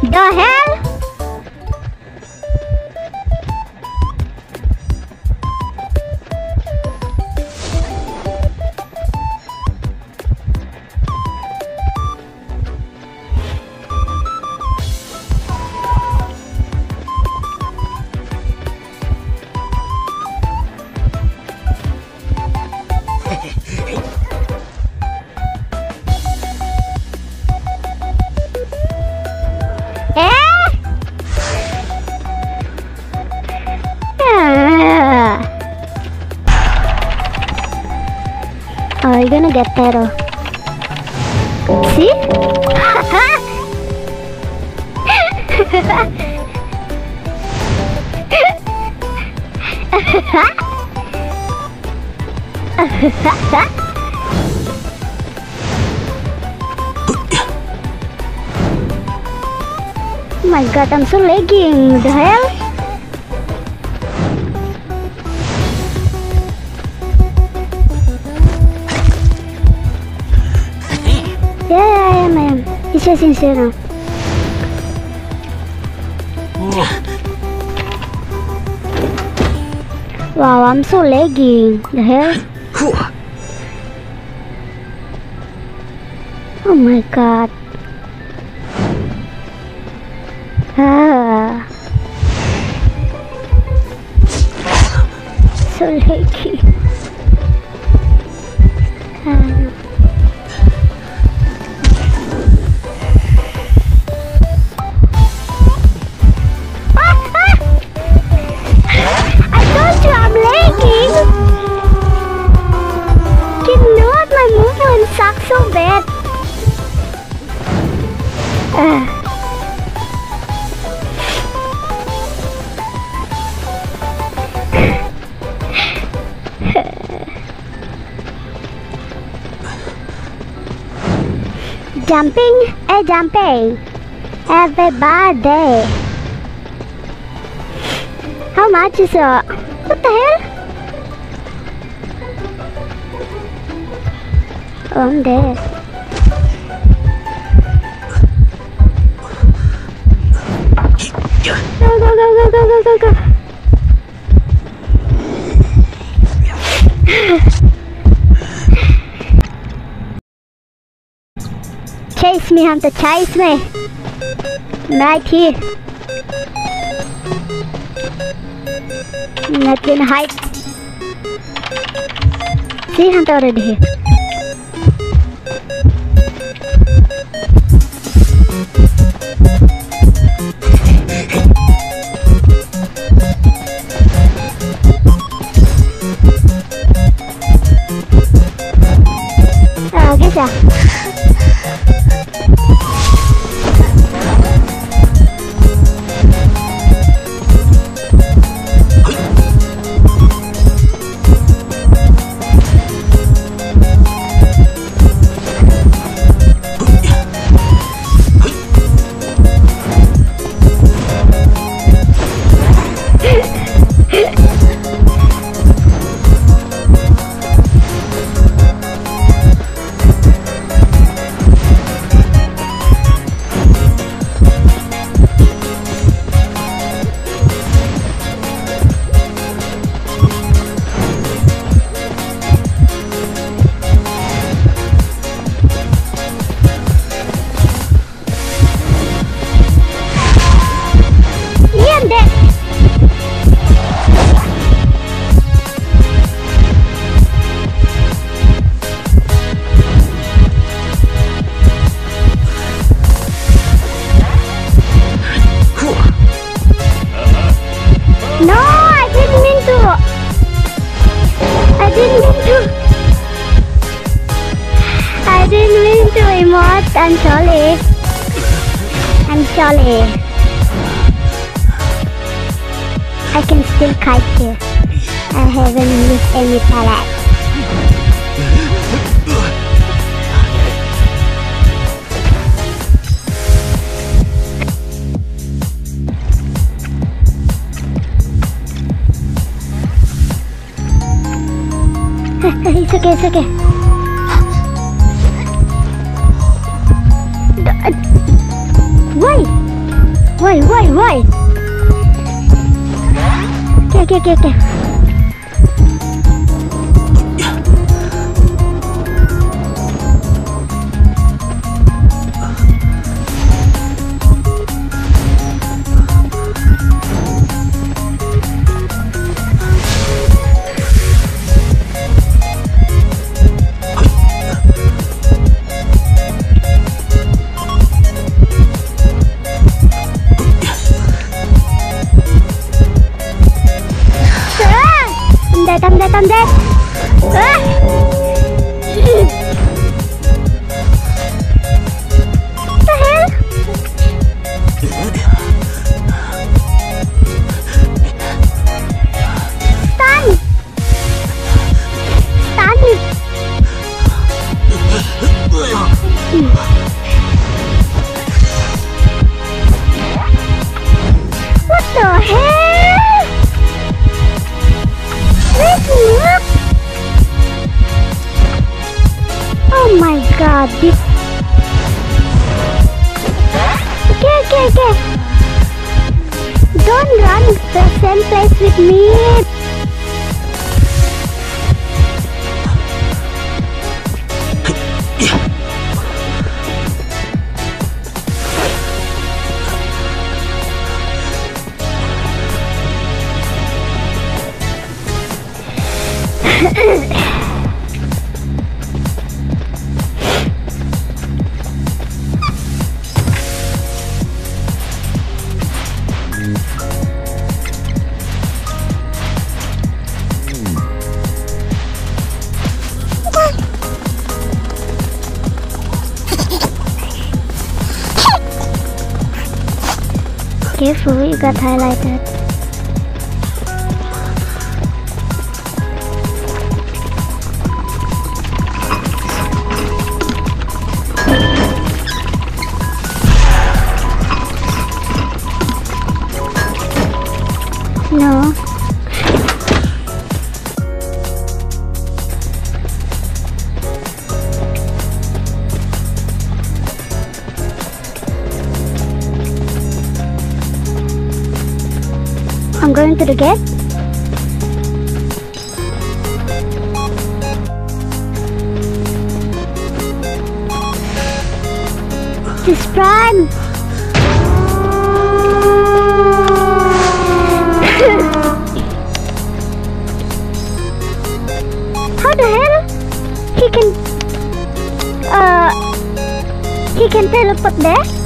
The hell? Gonna get oh. See? My god, I'm so lagging. The hell? It's just. Wow, I'm so lagging. The hell? Oh my god. Ah. So laggy. Ah, Jumping, eh, jumping. Everybody. How much is it? What the hell? Oh, I'm. Chase me, Hunter, chase me. I'm right here. I'm not gonna hide. See, Hunter already here. Oh, guess I'm sorry. I'm sorry. I can still kite here. I haven't used any pallet. it's okay, it's okay. Why, why, why? Okay, okay, okay, okay. Ah! I'm dead, I'm dead, I'm dead. Ah! What this... Okay, okay, okay. Don't run the same place with me. Careful, you got highlighted. Going to the gate. This prime. How the hell he can uh he can teleport there?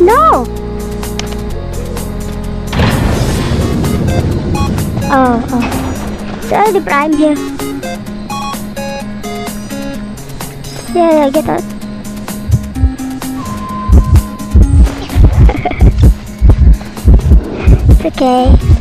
No. Oh, oh. It's already prime here. Yeah, yeah, get out. it's okay.